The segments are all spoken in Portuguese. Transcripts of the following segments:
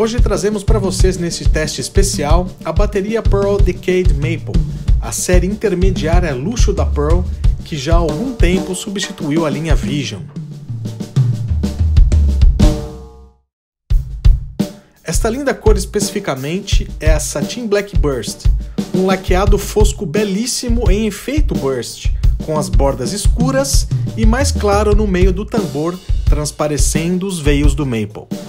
Hoje trazemos para vocês nesse teste especial a bateria Pearl Decade Maple, a série intermediária luxo da Pearl que já há algum tempo substituiu a linha Vision. Esta linda cor especificamente é a Satin Black Burst, um laqueado fosco belíssimo em efeito burst, com as bordas escuras e mais claro no meio do tambor, transparecendo os veios do maple.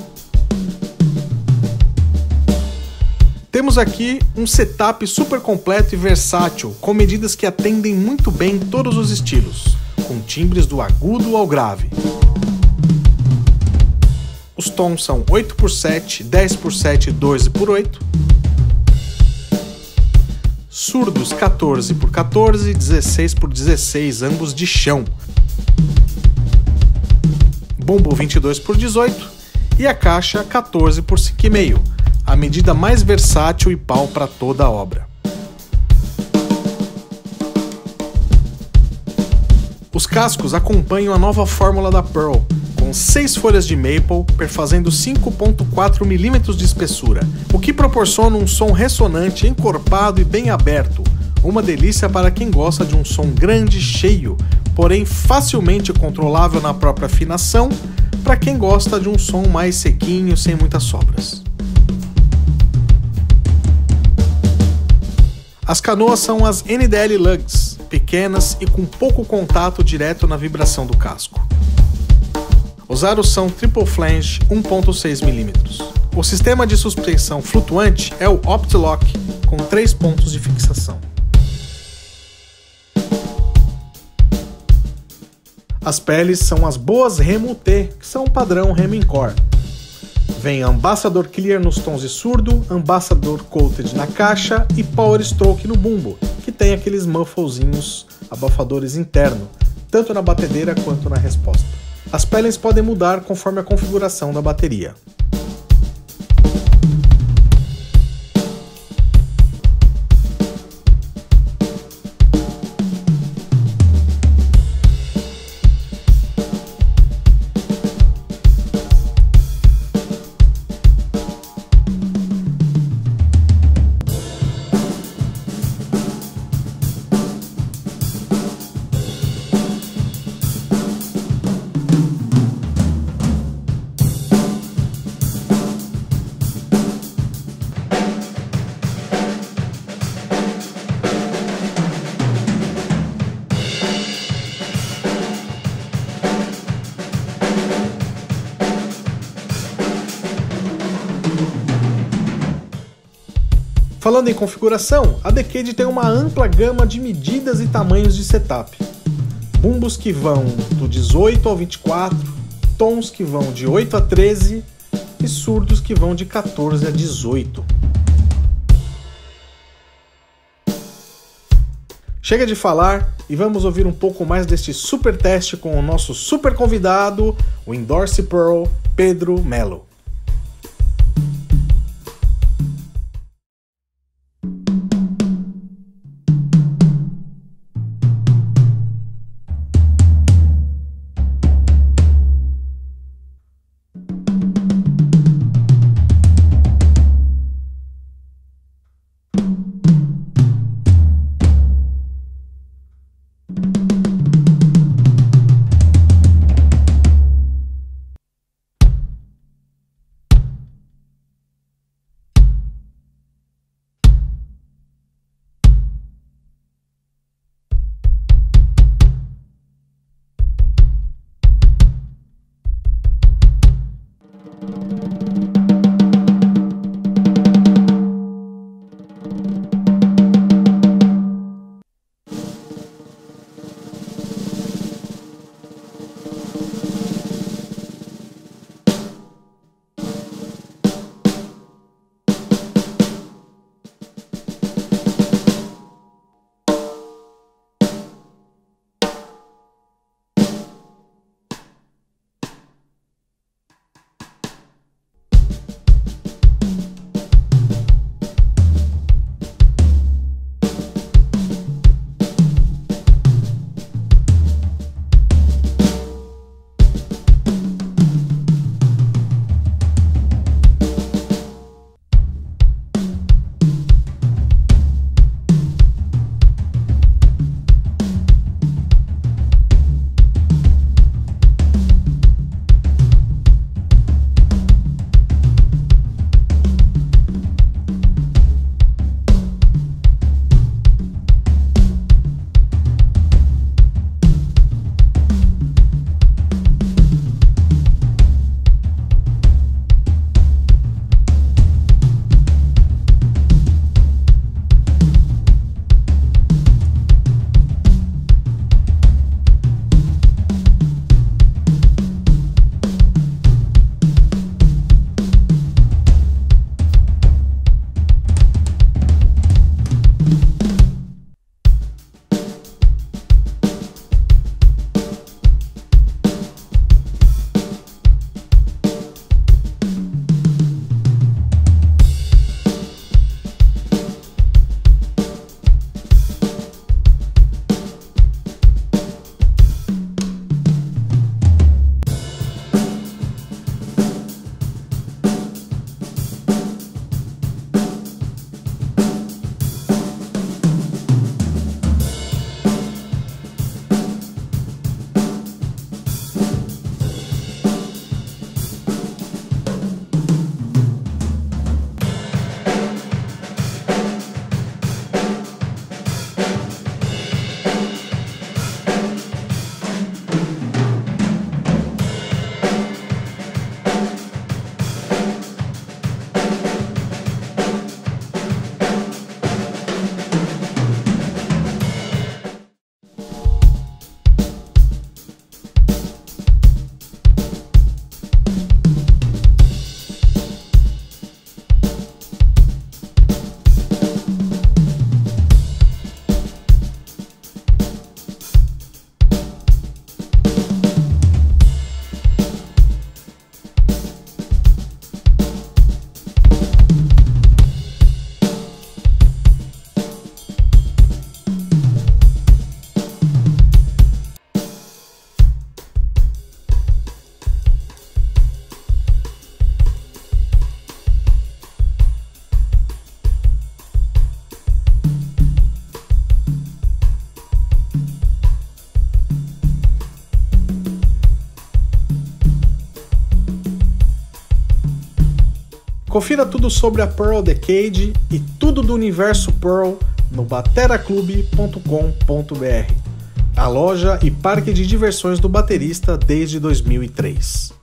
Temos aqui um setup super completo e versátil, com medidas que atendem muito bem todos os estilos, com timbres do agudo ao grave. Os tons são 8x7, 10x7 e 12x8. Surdos 14x14 e 16x16, ambos de chão. Bombo 22x18 e a caixa 14 por 5,5, a medida mais versátil e pau para toda a obra. Os cascos acompanham a nova fórmula da Pearl, com 6 folhas de maple, perfazendo 5.4 mm de espessura, o que proporciona um som ressonante, encorpado e bem aberto, uma delícia para quem gosta de um som grande, cheio, porém facilmente controlável na própria afinação, para quem gosta de um som mais sequinho, sem muitas sobras. As canoas são as NDL Lugs, pequenas e com pouco contato direto na vibração do casco. Os aros são triple flange 1.6 mm. O sistema de suspensão flutuante é o OptiLock, com três pontos de fixação. As peles são as boas Remo T, que são padrão Remo Core. Vem Ambassador Clear nos tons de surdo, Ambassador Coated na caixa e Power Stroke no bumbo, que tem aqueles mufflezinhos abafadores internos, tanto na batedeira quanto na resposta. As peles podem mudar conforme a configuração da bateria. Falando em configuração, a Decade tem uma ampla gama de medidas e tamanhos de setup. Bumbos que vão do 18 ao 24, tons que vão de 8 a 13 e surdos que vão de 14 a 18. Chega de falar e vamos ouvir um pouco mais deste super teste com o nosso super convidado, o Endorse Pearl Pedro Melo. Confira tudo sobre a Pearl Decade e tudo do universo Pearl no bateraclube.com.br, a loja e parque de diversões do baterista desde 2003.